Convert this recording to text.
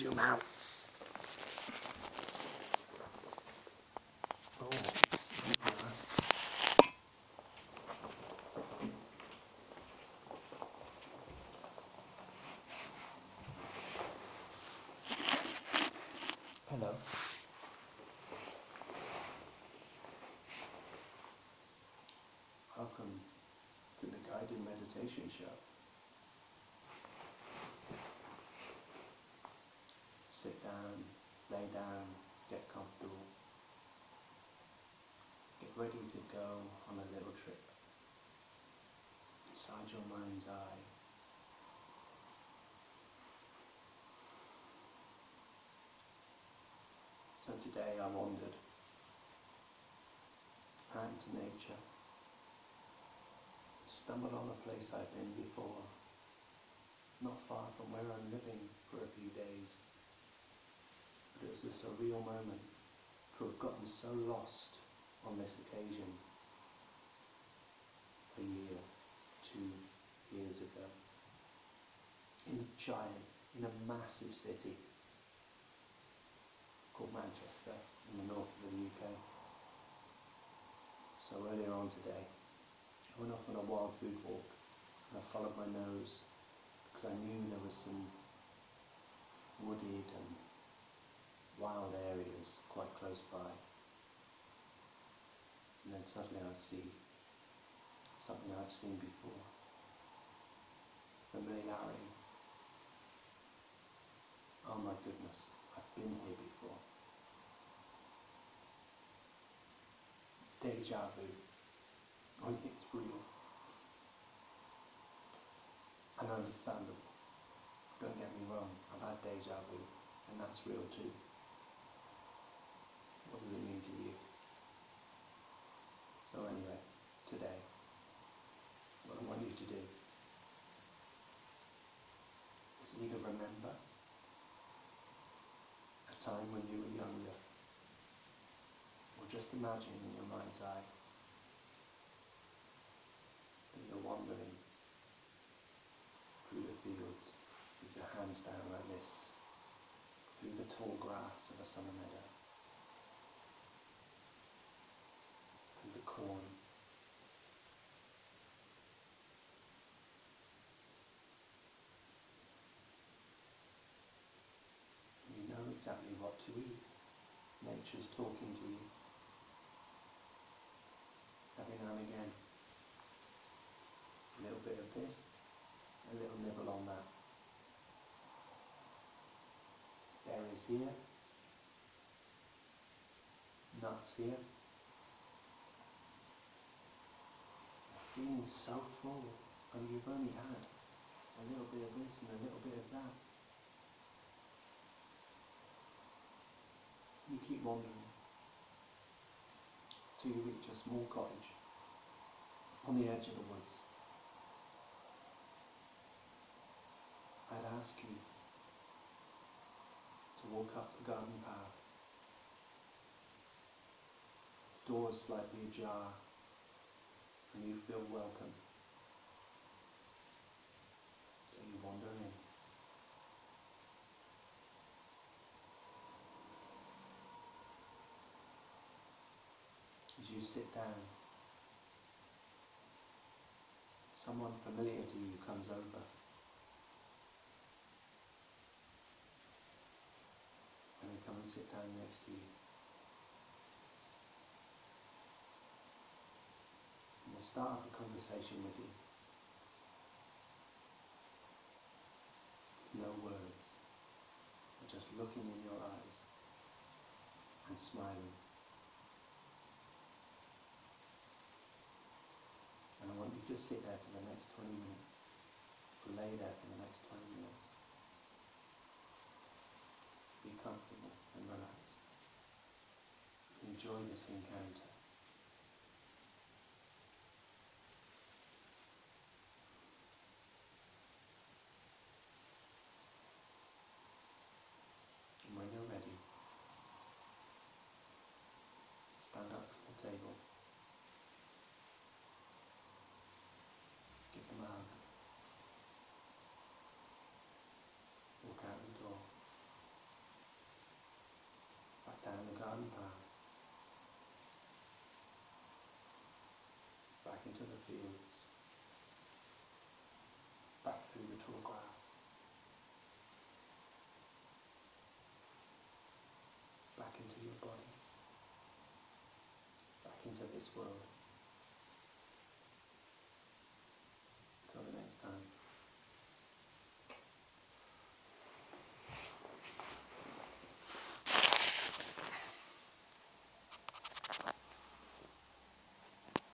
zoom out. Oh, Hello. Welcome to the guided meditation show. Sit down, lay down, get comfortable. Get ready to go on a little trip inside your mind's eye. So today I wandered out into nature, stumbled on a place I've been before, not far from where I'm living for a few days. It was a surreal moment to have gotten so lost on this occasion a year, two years ago, in a giant, in a massive city called Manchester in the north of the UK. So earlier on today, I went off on a wild food walk and I followed my nose because I knew there was some wooded and wild areas quite close by. And then suddenly I see something I've seen before. Familiarity. Oh my goodness, I've been here before. Deja vu. Oh, it's real. And understandable. Don't get me wrong, I've had deja vu, and that's real too. What does it mean to you? So anyway, today, what I want you to do is either remember a time when you were younger, or just imagine in your mind's eye that you're wandering through the fields with your hands down like this, through the tall grass of a summer meadow. through the corn. You know exactly what to eat. Nature's talking to you. Every now and again. A little bit of this, a little nibble on that. Berries here, nuts here. feeling so full, and you've only had a little bit of this and a little bit of that. You keep wandering till you reach a small cottage on the edge of the woods. I'd ask you to walk up the garden path. Doors slightly ajar and you feel welcome. So you wander in. As you sit down, someone familiar to you comes over. And they come and sit down next to you. and they start up a conversation with you. No words, but just looking in your eyes and smiling. To sit there for the next 20 minutes, or lay there for the next 20 minutes. Be comfortable and relaxed. Enjoy this encounter. And when you're ready, stand up from the table. Give them a hug. Walk out the door. Fields, back through the tall grass, back into your body, back into this world.